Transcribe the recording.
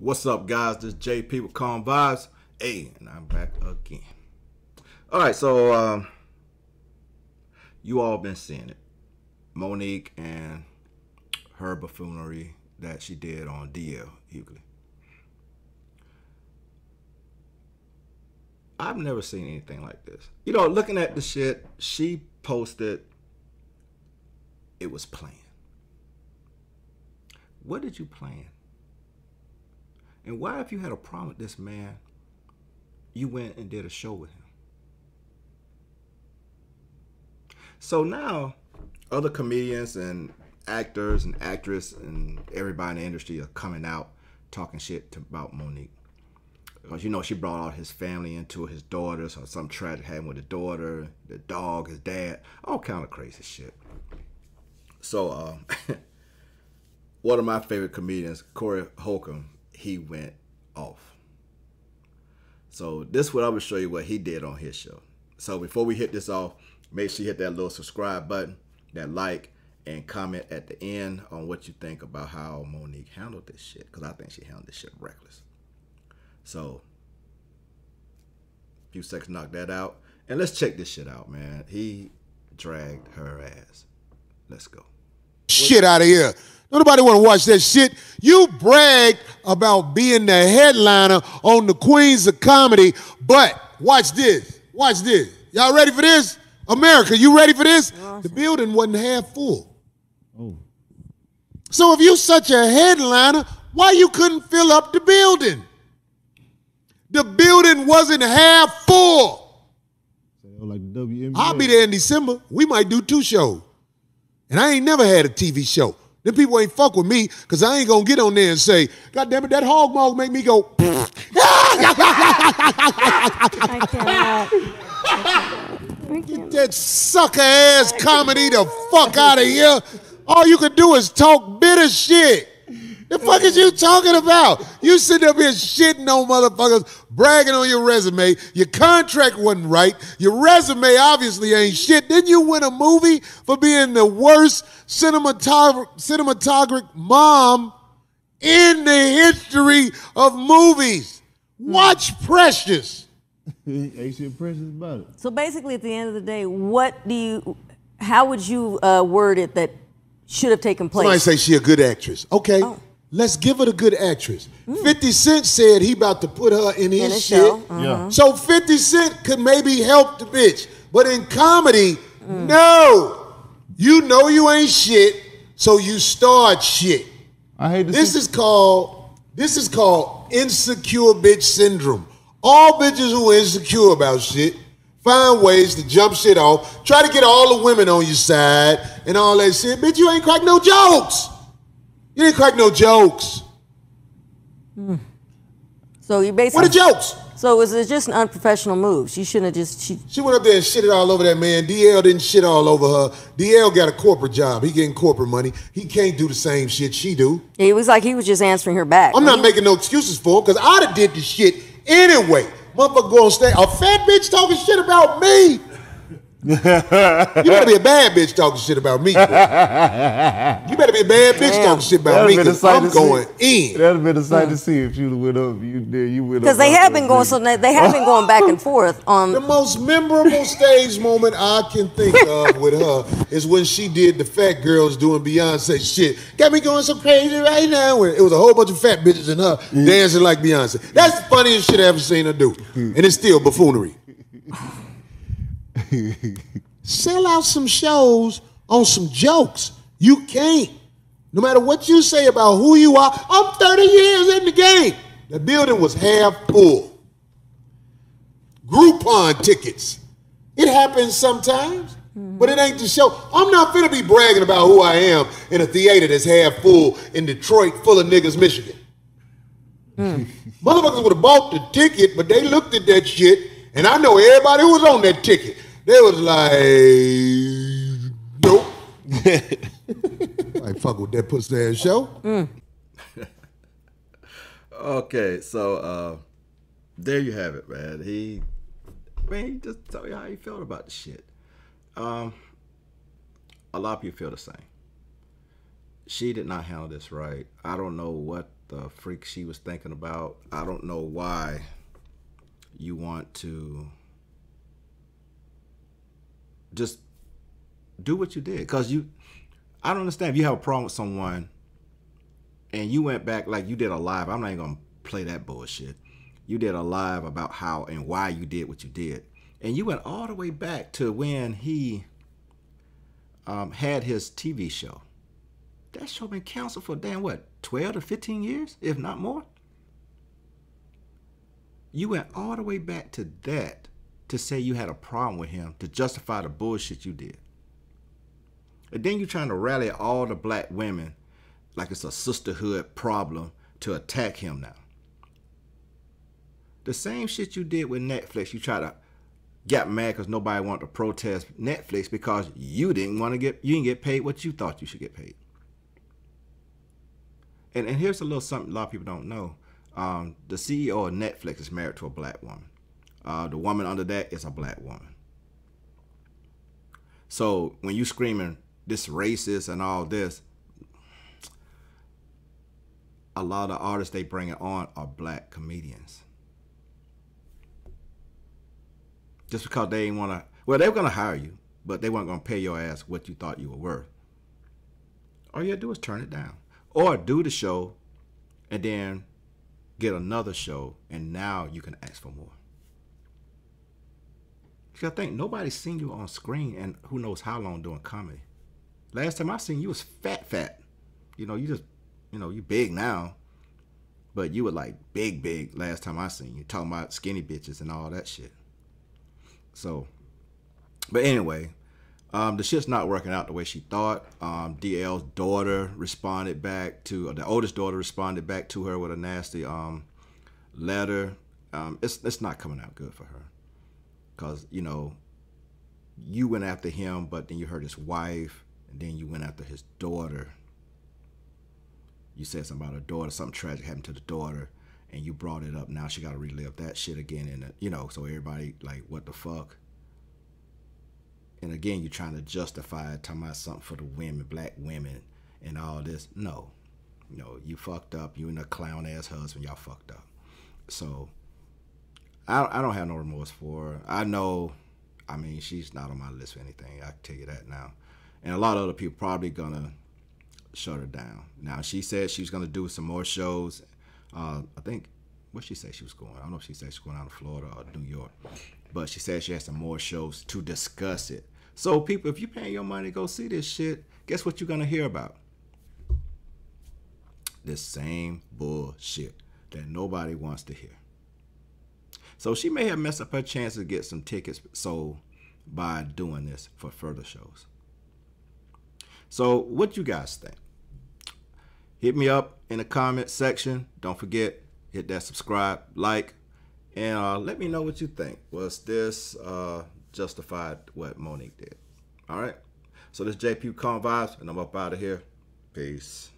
What's up, guys? This is JP with Calm Vibes. Hey, and I'm back again. All right, so um, you all been seeing it. Monique and her buffoonery that she did on DL Hughley. I've never seen anything like this. You know, looking at the shit she posted, it was planned. What did you plan? And why, if you had a problem with this man, you went and did a show with him? So now, other comedians and actors and actresses and everybody in the industry are coming out talking shit to, about Monique. Because you know she brought all his family into his daughters, or some tragic happened with the daughter, the dog, his dad, all kind of crazy shit. So, uh, one of my favorite comedians, Corey Holcomb, he went off. So this what I will show you what he did on his show. So before we hit this off, make sure you hit that little subscribe button, that like, and comment at the end on what you think about how Monique handled this shit. Because I think she handled this shit reckless. So, few seconds knock that out. And let's check this shit out, man. He dragged her ass. Let's go. Shit out of here. Nobody want to watch that shit. You brag about being the headliner on the Queens of Comedy, but watch this. Watch this. Y'all ready for this? America, you ready for this? The building wasn't half full. Oh. So if you such a headliner, why you couldn't fill up the building? The building wasn't half full. Like WNBA. I'll be there in December. We might do two shows. And I ain't never had a TV show. Them people ain't fuck with me because I ain't gonna get on there and say, God damn it, that hog mog make me go. I cannot. I cannot. that sucker ass comedy the fuck out of here. All you can do is talk bitter shit. The fuck is you talking about? You sitting up here shitting on motherfuckers, bragging on your resume. Your contract wasn't right. Your resume obviously ain't shit. Didn't you win a movie for being the worst cinematog- cinematographic mom in the history of movies? Watch Precious. Ain't shit precious about it. So basically, at the end of the day, what do you? How would you uh, word it that should have taken place? Somebody say she a good actress. Okay, Oh. Let's give her the good actress. 50 Cent said he about to put her in his In shit. show, uh-huh. Yeah. So 50 Cent could maybe help the bitch. But in comedy, no. You know you ain't shit, so you start shit. I hate to This see, is called this is called insecure bitch syndrome. All bitches who are insecure about shit find ways to jump shit off, try to get all the women on your side and all that shit. Bitch, you ain't crack no jokes. You didn't crack no jokes. Hmm. so you basically. What are jokes? so it was just an unprofessional move? She shouldn't have just. She, She went up there and shitted all over that man. DL didn't shit all over her. DL got a corporate job. He getting corporate money. He can't do the same shit she do. it was like he was just answering her back. I'm not making no excuses for because I'd have did the shit anyway. Motherfucker go on stage. A fat bitch talking shit about me. You better be a bad bitch talking shit about me. boy. You better be a bad bitch Damn. talking shit about That'd me because I'm to see. going in. That'd have been a sight to see if you'd have went up. You did. You went Because they have been going. So they they have been going back and forth on The most memorable stage moment I can think of with her is when she did the fat girls doing Beyonce shit. Got me going so crazy right now. It was a whole bunch of fat bitches and her dancing like Beyonce. That's the funniest shit I ever seen her do. And it's still buffoonery. Sell out some shows on some jokes. You can't. No matter what you say about who you are, I'm 30 years in the game. The building was half full. Groupon tickets. It happens sometimes, but it ain't the show. I'm not finna be bragging about who I am in a theater that's half full in Detroit, full of niggas, Michigan. Hmm. Motherfuckers would have bought the ticket, but they looked at that shit, and I know everybody who was on that ticket. They was like, nope. I fuck with that pussy ass show. Okay, so uh there you have it, man. He man, he just tell you how he felt about the shit. Um a lot of people feel the same. She did not handle this right. I don't know what the freak she was thinking about. I don't know why you want to just do what you did. Because you i don't understand if you have a problem with someone and you went back like you did a live i'm not even gonna play that bullshit. You did a live about how and why you did what you did. And you went all the way back to when he um, had his tv show. That show been canceled for damn what 12 to 15 years if not more? You went all the way back to that to say you had a problem with him to justify the bullshit you did. And then you're trying to rally all the black women like it's a sisterhood problem to attack him now. The same shit you did with Netflix, you try to get mad because nobody wanted to protest Netflix because you didn't want to get you didn't get paid what you thought you should get paid. And and here's a little something a lot of people don't know. Um, the CEO of Netflix is married to a black woman. Uh, the woman under that is a black woman. So when you screaming this racist and all this, a lot of artists they bring it on are black comedians. Just because they ain't want to, well, they were gonna hire you, but they weren't gonna pay your ass what you thought you were worth. All you had to do is turn it down, or do the show, and then get another show, and now you can ask for more. Because I think nobody's seen you on screen and who knows how long doing comedy. Last time I seen you was fat, fat. You know, you just, you know, you big now, but you were like big, big last time I seen you talking about skinny bitches and all that shit. So, but anyway, um, the shit's not working out the way she thought. Um, DL's daughter responded back to, the oldest daughter responded back to her with a nasty um, letter. Um, it's it's not coming out good for her because you know you went after him but then you hurt his wife and then you went after his daughter. You said something about her daughter something tragic happened to the daughter and you brought it up. Now she got to relive that shit again and uh, you know so everybody like what the fuck? And again you're trying to justify it talking about something for the women black women and all this. No. No you fucked up. You and a clown ass husband y'all fucked up. So I, I don't have no remorse for her. I know, I mean, she's not on my list for anything. I can tell you that now. And a lot of other people probably gonna shut her down. Now she said she's gonna do some more shows. Uh, I think what she said she was going. I don't know if she said she's going out to Florida or New York, but she said she has some more shows to discuss it. So people, if you're paying your money to go see this shit, guess what you're gonna hear about? This same bullshit that nobody wants to hear. So she may have messed up her chance to get some tickets sold by doing this for further shows. So what you guys think? Hit me up in the comment section. Don't forget, hit that subscribe, like, and uh, let me know what you think. Was this uh, justified what Monique did? All right. So this JP Calm Vibes, and I'm up out of here. Peace.